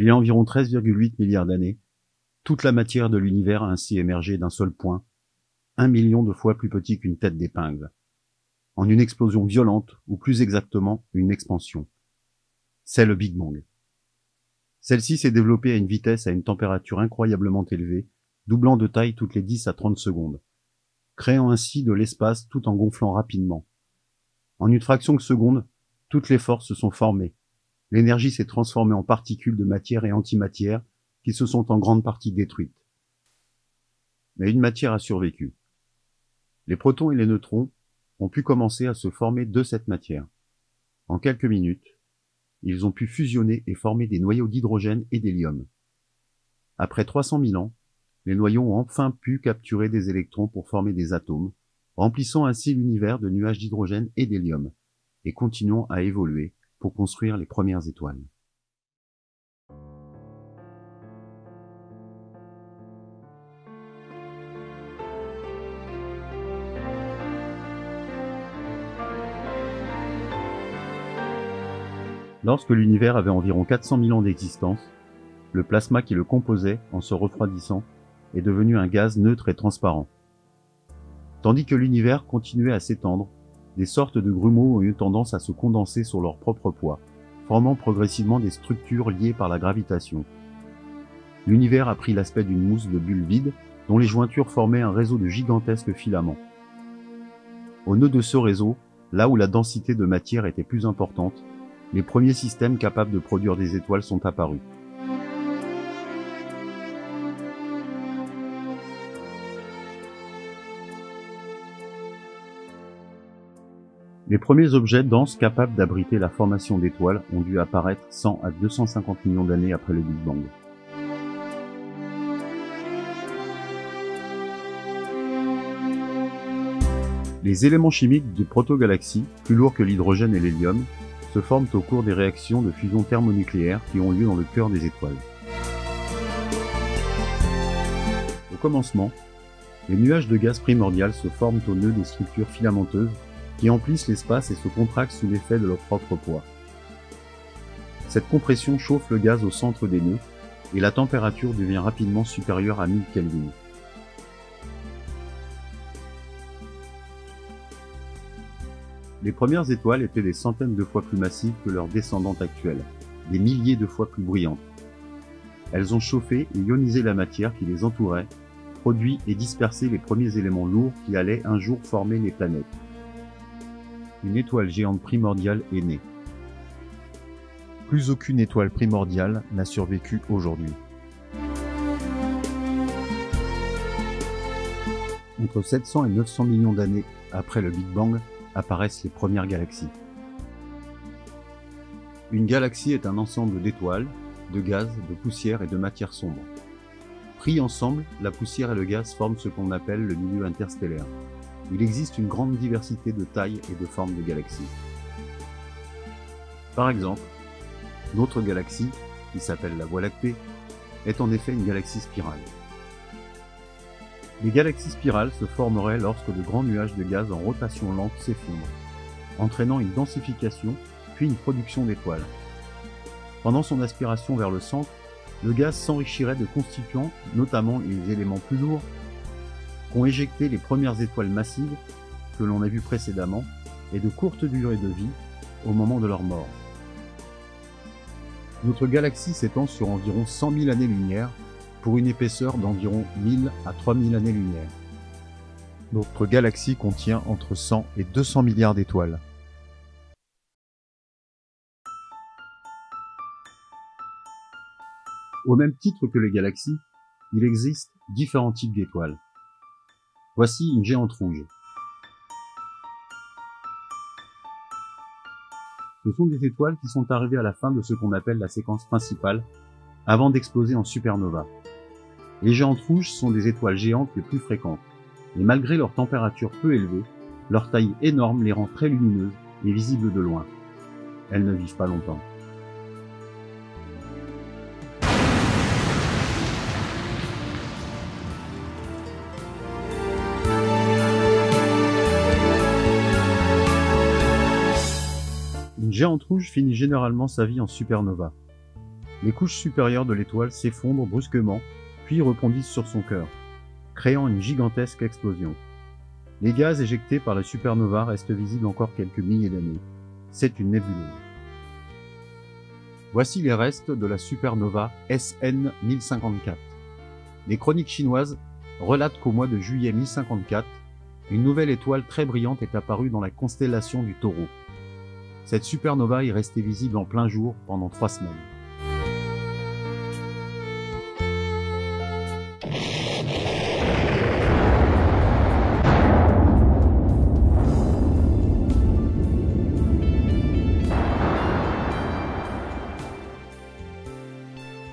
Il y a environ 13,8 milliards d'années, toute la matière de l'univers a ainsi émergé d'un seul point, un million de fois plus petit qu'une tête d'épingle, en une explosion violente, ou plus exactement une expansion. C'est le Big Bang. Celle-ci s'est développée à une vitesse à une température incroyablement élevée, doublant de taille toutes les 10 à 30 secondes, créant ainsi de l'espace tout en gonflant rapidement. En une fraction de seconde, toutes les forces se sont formées. L'énergie s'est transformée en particules de matière et antimatière qui se sont en grande partie détruites. Mais une matière a survécu. Les protons et les neutrons ont pu commencer à se former de cette matière. En quelques minutes, ils ont pu fusionner et former des noyaux d'hydrogène et d'hélium. Après 300 000 ans, les noyaux ont enfin pu capturer des électrons pour former des atomes, remplissant ainsi l'univers de nuages d'hydrogène et d'hélium, et continuant à évoluer pour construire les premières étoiles. Lorsque l'univers avait environ 400 000 ans d'existence, le plasma qui le composait, en se refroidissant, est devenu un gaz neutre et transparent. Tandis que l'univers continuait à s'étendre, des sortes de grumeaux ont eu tendance à se condenser sur leur propre poids, formant progressivement des structures liées par la gravitation. L'univers a pris l'aspect d'une mousse de bulles vides dont les jointures formaient un réseau de gigantesques filaments. Au nœud de ce réseau, là où la densité de matière était plus importante, les premiers systèmes capables de produire des étoiles sont apparus. Les premiers objets denses capables d'abriter la formation d'étoiles ont dû apparaître 100 à 250 millions d'années après le Big Bang. Les éléments chimiques de protogalaxies, plus lourds que l'hydrogène et l'hélium, se forment au cours des réactions de fusion thermonucléaire qui ont lieu dans le cœur des étoiles. Au commencement, les nuages de gaz primordial se forment au nœud des structures filamenteuses qui emplissent l'espace et se contractent sous l'effet de leur propre poids. Cette compression chauffe le gaz au centre des nœuds et la température devient rapidement supérieure à 1000 Kelvin. Les premières étoiles étaient des centaines de fois plus massives que leurs descendantes actuelles, des milliers de fois plus brillantes. Elles ont chauffé et ionisé la matière qui les entourait, produit et dispersé les premiers éléments lourds qui allaient un jour former les planètes. Une étoile géante primordiale est née. Plus aucune étoile primordiale n'a survécu aujourd'hui. Entre 700 et 900 millions d'années après le Big Bang, apparaissent les premières galaxies. Une galaxie est un ensemble d'étoiles, de gaz, de poussière et de matière sombre. Pris ensemble, la poussière et le gaz forment ce qu'on appelle le milieu interstellaire. Il existe une grande diversité de tailles et de formes de galaxies. Par exemple, notre galaxie, qui s'appelle la Voie lactée, est en effet une galaxie spirale. Les galaxies spirales se formeraient lorsque de grands nuages de gaz en rotation lente s'effondrent, entraînant une densification puis une production d'étoiles. Pendant son aspiration vers le centre, le gaz s'enrichirait de constituants, notamment les éléments plus lourds, qu'ont éjecté les premières étoiles massives que l'on a vues précédemment et de courte durée de vie au moment de leur mort. Notre galaxie s'étend sur environ 100 000 années-lumière pour une épaisseur d'environ 1000 à 3000 années-lumière. Notre galaxie contient entre 100 et 200 milliards d'étoiles. Au même titre que les galaxies, il existe différents types d'étoiles. Voici une géante rouge. Ce sont des étoiles qui sont arrivées à la fin de ce qu'on appelle la séquence principale, avant d'exploser en supernova. Les géantes rouges sont des étoiles géantes les plus fréquentes, et malgré leur température peu élevée, leur taille énorme les rend très lumineuses et visibles de loin. Elles ne vivent pas longtemps. Rouge finit généralement sa vie en supernova. les couches supérieures de l'étoile s'effondrent brusquement, puis rebondissent sur son cœur, créant une gigantesque explosion. Les gaz éjectés par la supernova restent visibles encore quelques milliers d'années. C'est une nébuleuse. Voici les restes de la supernova SN 1054. Les chroniques chinoises relatent qu'au mois de juillet 1054, une nouvelle étoile très brillante est apparue dans la constellation du taureau. Cette supernova est restée visible en plein jour pendant trois semaines.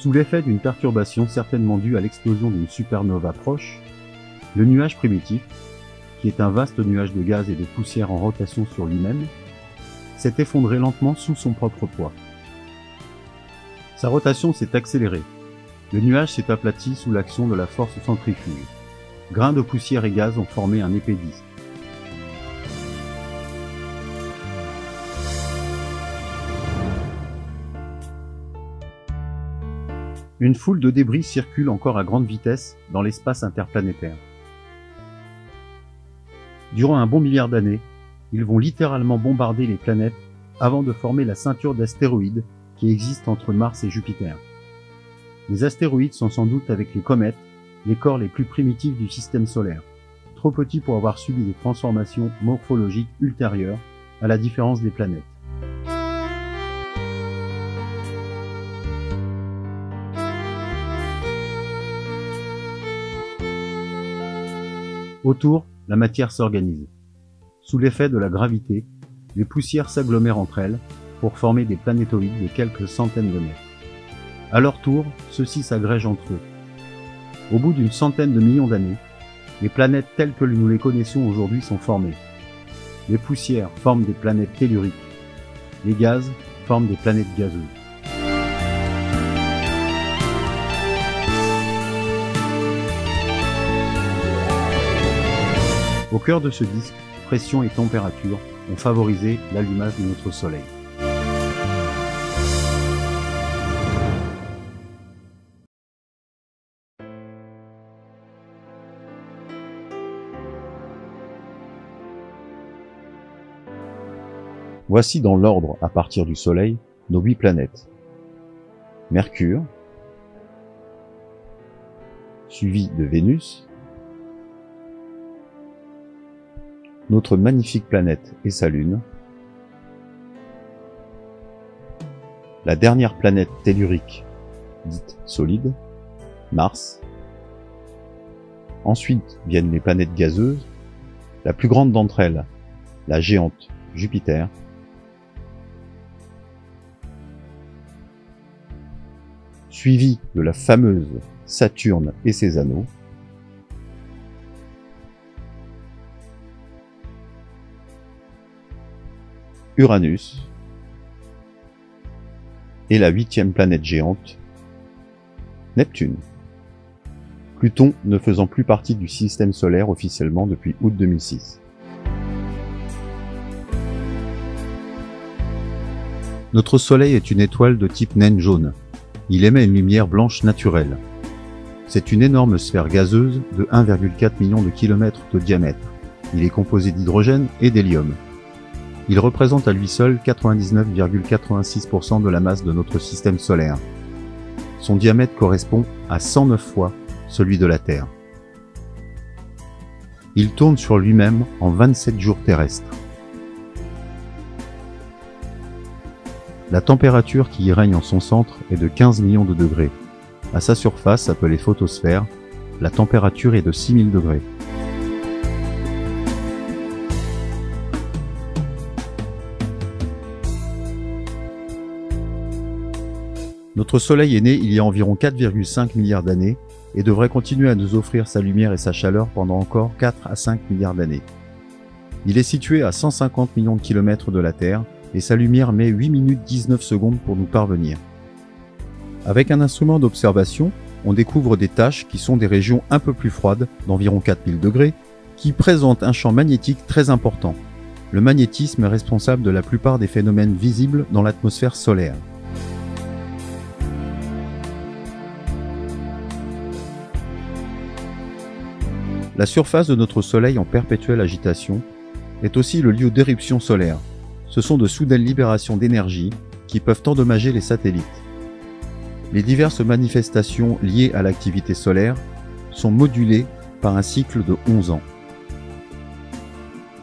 Sous l'effet d'une perturbation certainement due à l'explosion d'une supernova proche, le nuage primitif, qui est un vaste nuage de gaz et de poussière en rotation sur lui-même, s'est effondré lentement sous son propre poids. Sa rotation s'est accélérée. Le nuage s'est aplati sous l'action de la force centrifuge. Grains de poussière et gaz ont formé un épais disque. Une foule de débris circule encore à grande vitesse dans l'espace interplanétaire. Durant un bon milliard d'années, ils vont littéralement bombarder les planètes avant de former la ceinture d'astéroïdes qui existe entre Mars et Jupiter. Les astéroïdes sont sans doute avec les comètes les corps les plus primitifs du système solaire, trop petits pour avoir subi des transformations morphologiques ultérieures à la différence des planètes. Autour, la matière s'organise. Sous l'effet de la gravité, les poussières s'agglomèrent entre elles pour former des planétoïdes de quelques centaines de mètres. À leur tour, ceux-ci s'agrègent entre eux. Au bout d'une centaine de millions d'années, les planètes telles que nous les connaissons aujourd'hui sont formées. Les poussières forment des planètes telluriques. Les gaz forment des planètes gazeuses. Au cœur de ce disque, pression et température ont favorisé l'allumage de notre Soleil. Voici dans l'ordre à partir du Soleil nos huit planètes. Mercure, suivi de Vénus, notre magnifique planète et sa lune, la dernière planète tellurique dite solide, Mars. Ensuite viennent les planètes gazeuses, la plus grande d'entre elles, la géante Jupiter. Suivie de la fameuse Saturne et ses anneaux. Uranus et la huitième planète géante, Neptune. Pluton ne faisant plus partie du système solaire officiellement depuis août 2006. Notre Soleil est une étoile de type naine jaune. Il émet une lumière blanche naturelle. C'est une énorme sphère gazeuse de 1,4 million de kilomètres de diamètre. Il est composé d'hydrogène et d'hélium. Il représente à lui seul 99,86% de la masse de notre système solaire. Son diamètre correspond à 109 fois celui de la Terre. Il tourne sur lui-même en 27 jours terrestres. La température qui y règne en son centre est de 15 millions de degrés. À sa surface, appelée photosphère, la température est de 6000 degrés. Notre Soleil est né il y a environ 4,5 milliards d'années et devrait continuer à nous offrir sa lumière et sa chaleur pendant encore 4 à 5 milliards d'années. Il est situé à 150 millions de kilomètres de la Terre et sa lumière met 8 minutes 19 secondes pour nous parvenir. Avec un instrument d'observation, on découvre des taches qui sont des régions un peu plus froides, d'environ 4000 degrés, qui présentent un champ magnétique très important. Le magnétisme est responsable de la plupart des phénomènes visibles dans l'atmosphère solaire. La surface de notre Soleil en perpétuelle agitation est aussi le lieu d'éruptions solaires. Ce sont de soudaines libérations d'énergie qui peuvent endommager les satellites. Les diverses manifestations liées à l'activité solaire sont modulées par un cycle de 11 ans.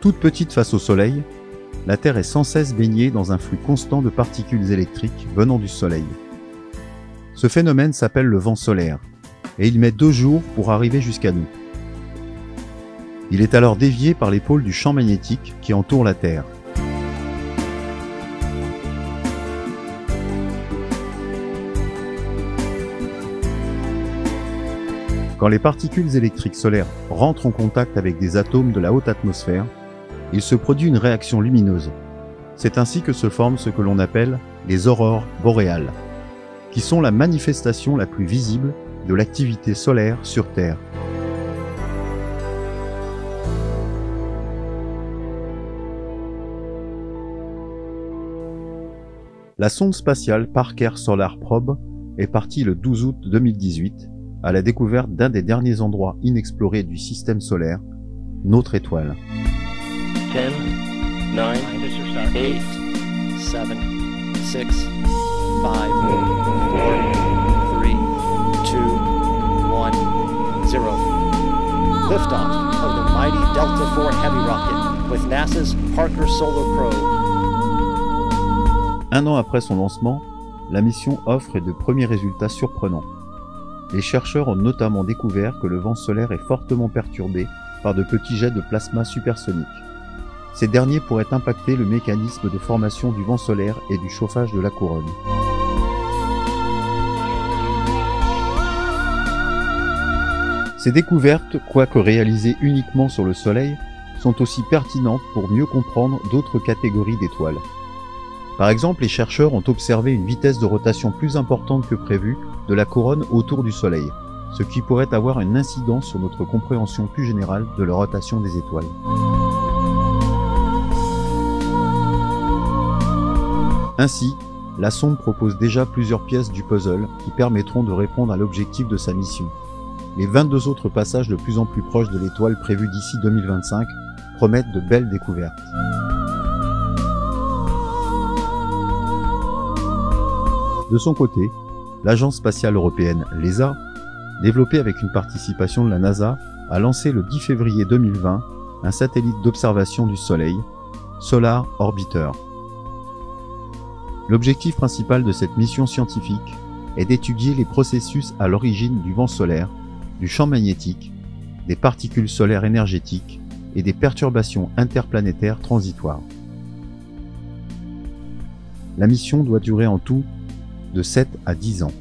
Toute petite face au Soleil, la Terre est sans cesse baignée dans un flux constant de particules électriques venant du Soleil. Ce phénomène s'appelle le vent solaire, et il met deux jours pour arriver jusqu'à nous. Il est alors dévié par les pôles du champ magnétique qui entoure la Terre. Quand les particules électriques solaires rentrent en contact avec des atomes de la haute atmosphère, il se produit une réaction lumineuse. C'est ainsi que se forment ce que l'on appelle les aurores boréales, qui sont la manifestation la plus visible de l'activité solaire sur Terre. La sonde spatiale Parker Solar Probe est partie le 12 août 2018 à la découverte d'un des derniers endroits inexplorés du système solaire, notre étoile. 10, 9, 8, 7, 6, 5, 4, 3, 2, 1, 0. Liftoff of the mighty Delta IV Heavy rocket with NASA's Parker Solar Probe. Un an après son lancement, la mission offre de premiers résultats surprenants. Les chercheurs ont notamment découvert que le vent solaire est fortement perturbé par de petits jets de plasma supersoniques. Ces derniers pourraient impacter le mécanisme de formation du vent solaire et du chauffage de la couronne. Ces découvertes, quoique réalisées uniquement sur le Soleil, sont aussi pertinentes pour mieux comprendre d'autres catégories d'étoiles. Par exemple, les chercheurs ont observé une vitesse de rotation plus importante que prévu de la couronne autour du Soleil, ce qui pourrait avoir une incidence sur notre compréhension plus générale de la rotation des étoiles. Ainsi, la sonde propose déjà plusieurs pièces du puzzle qui permettront de répondre à l'objectif de sa mission. Les 22 autres passages de plus en plus proches de l'étoile prévus d'ici 2025 promettent de belles découvertes. De son côté, l'agence spatiale européenne l'ESA, développée avec une participation de la NASA, a lancé le 10 février 2020 un satellite d'observation du Soleil, Solar Orbiter. L'objectif principal de cette mission scientifique est d'étudier les processus à l'origine du vent solaire, du champ magnétique, des particules solaires énergétiques et des perturbations interplanétaires transitoires. La mission doit durer en tout de 7 à 10 ans.